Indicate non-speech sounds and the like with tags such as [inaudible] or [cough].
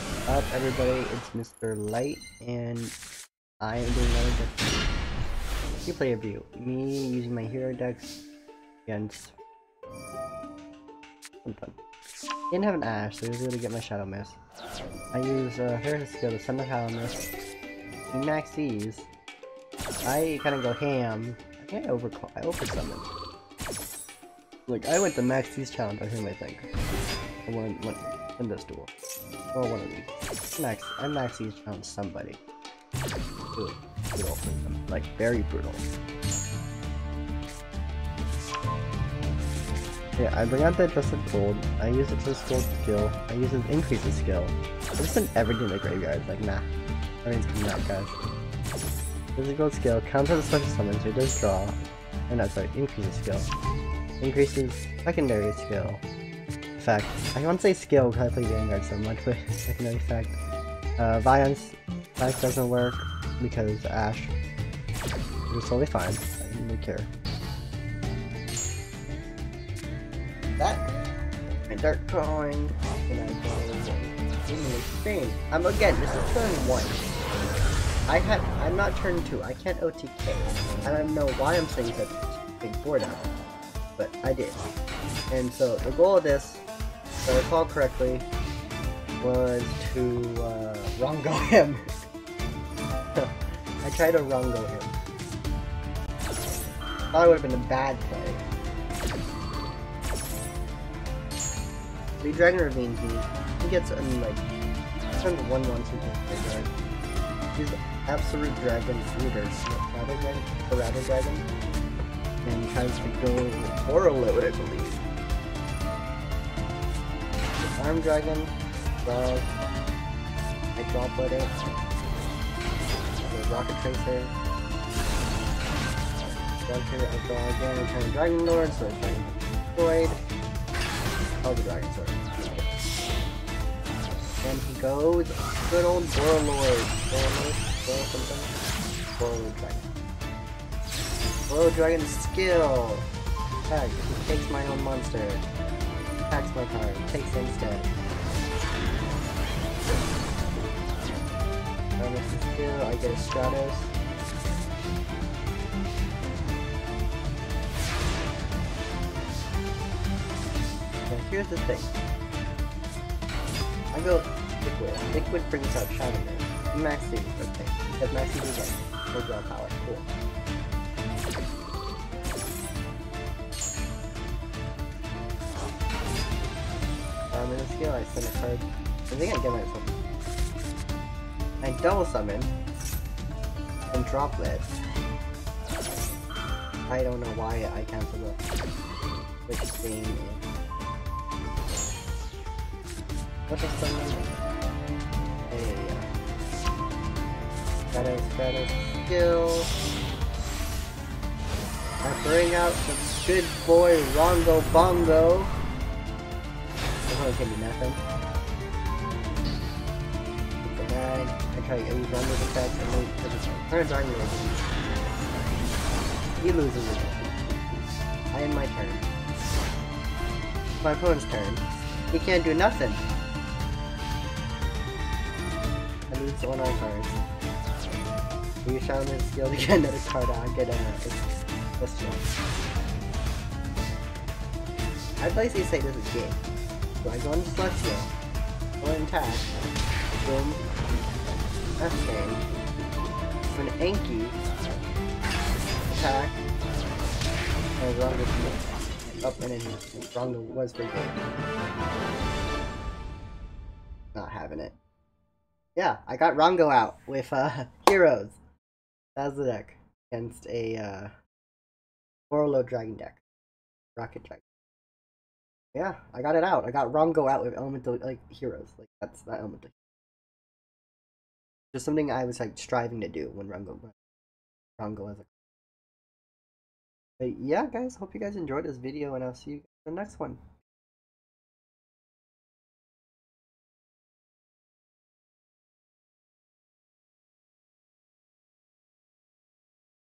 What's up, everybody? It's Mr. Light, and I am doing another deck gameplay review. Me using my hero decks against something. Didn't have an Ash, so I was able to get my Shadow Mist. I use uh, Ferris skill to send the Shadow Mist. Max these. I kind of go ham. I think I over I over. Like I went the Max challenge on him, I think. I won, won in this duel. Or one of these. Max, I max these challenge somebody. Brutal for them. Like very brutal. Yeah, I bring out that Dust of Gold, I use it to gold skill, I use it to increase the skill. I just send everything to the graveyard, like nah. Everything's coming out guys. Gold skill, counter the special summon, so it does draw. Or not, sorry, increases skill. Increases secondary skill. Effect. I want to say skill because I play Vanguard so much, but [laughs] secondary effect. Uh, Violence effect doesn't work because Ash. It's totally fine. I don't really care. That my dark drawing and I draw in the screen. I'm again, this is turn one. I had I'm not turn two, I can't OTK. I don't know why I'm saying such big board out. But I did. And so the goal of this, if I recall correctly, was to uh, [laughs] him. I tried to Rongo him. Thought it would have been a bad play. The Dragon Ravine he, he gets a like turn one one two graveyard. He's absolute dragon eater. Rather dragon Rather dragon. And tries to go Toro load, I believe. Arm Dragon, Dog, I drop with it. Rokket Tracer. Tracer, I draw again, I turn Dragon Lord, so I turn Void. Oh, the Dragon Sword. Then he goes, good old Borreload. Borreload? Borreload something? Borreload Dragon. Borreload Dragon skill! Attack, he takes my own monster. Attacks my card, takes instead. Bonus skill, I get a Stratos. Now here's the thing. I go Liquid. Liquid brings out Shadow Man. Maxi, okay. Because Maxi is again. Full draw power. Cool. I a card. I think I get myself. I double summon. And droplet. I don't know why I cancel the which thing What is summon? Hey, uh, Shadow, Shadow, skill. I bring out the good boy Rongo Bongo. This one can be nothing. It's nine. I try to use Rongo's effect and move to the turn Dark He loses it. I end my turn. My opponent's turn. He can't do nothing. I lose one of my cards. You shot him in skill to get another card out. Get a question. I'd basically say this is game. So I go into Celestial, go in attack, boom, Game, for an Anki, attack, and Rongo commit. Up and in Rongo was pretty good. Not having it. Yeah, I got Rongo out with uh [laughs] heroes. That's the deck against a uh Orlo Dragon deck. Rocket Dragon. Yeah, I got it out. I got Rongo out with elemental like heroes. Like that's that elemental. Just something I was like striving to do when Rongo Rongo as a but yeah guys, hope you guys enjoyed this video and I'll see you in the next one.